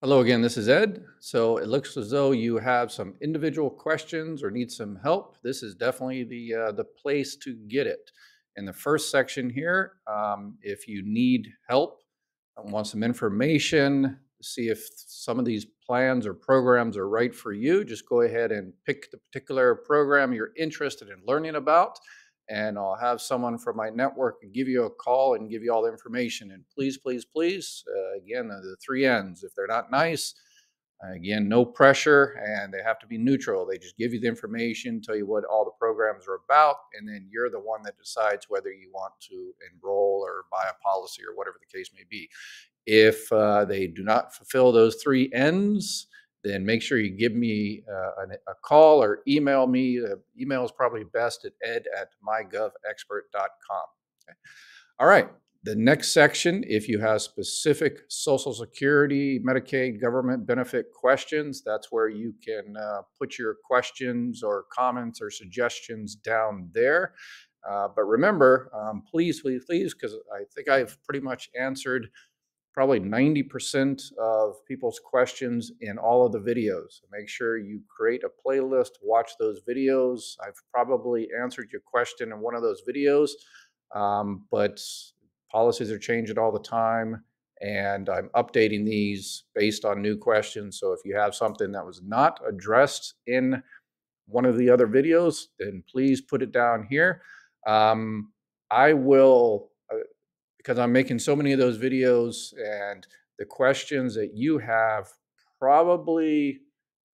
Hello again, this is Ed. So it looks as though you have some individual questions or need some help. This is definitely the uh, the place to get it. In the first section here, um, if you need help, want some information, see if some of these plans or programs are right for you, just go ahead and pick the particular program you're interested in learning about and I'll have someone from my network give you a call and give you all the information. And please, please, please, uh, again, the, three N's. If they're not nice, again, no pressure, and they have to be neutral. They just give you the information, tell you what all the programs are about, and then you're the one that decides whether you want to enroll or buy a policy or whatever the case may be. If uh, they do not fulfill those three N's, then make sure you give me uh, a, a, call or email me. Uh, email is probably best at ed at mygovexpert.com. Okay. All right. The next section, if you have specific Social Security, Medicaid, government benefit questions, that's where you can uh, put your questions or comments or suggestions down there. Uh, but remember, um, please, please, please, because I think I've pretty much answered probably 90% of people's questions in all of the videos. Make sure you create a playlist, watch those videos. I've probably answered your question in one of those videos, um, but policies are changing all the time and I'm updating these based on new questions. So if you have something that was not addressed in one of the other videos, then please put it down here. Um, I will because I'm making so many of those videos and the questions that you have probably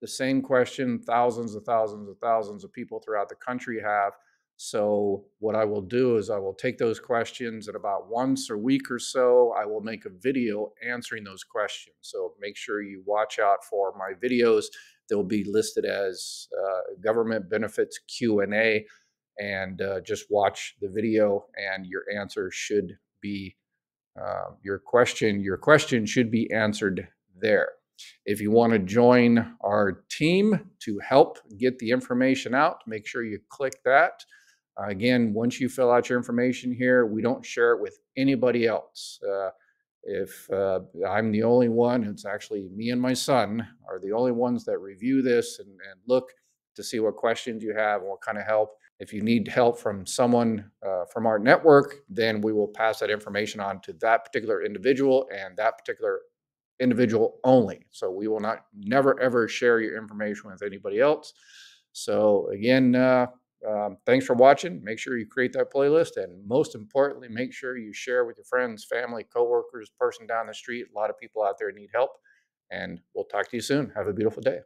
the same question thousands and thousands and thousands of people throughout the country have. So what I will do is I will take those questions and about once a week or so, I will make a video answering those questions. So make sure you watch out for my videos. They'll be listed as uh, government benefits Q&A and uh, just watch the video and your answer should be uh, your question. Your question should be answered there. If you want to join our team to help get the information out, make sure you click that. Uh, again, once you fill out your information here, we don't share it with anybody else. Uh, if uh, I'm the only one, it's actually me and my son are the only ones that review this and, and look to see what questions you have and what kind of help. If you need help from someone uh, from our network, then we will pass that information on to that particular individual and that particular individual only. So we will not never ever share your information with anybody else. So again, uh, um, thanks for watching. Make sure you create that playlist, and most importantly, make sure you share with your friends, family, coworkers, person down the street. A lot of people out there need help, and we'll talk to you soon. Have a beautiful day.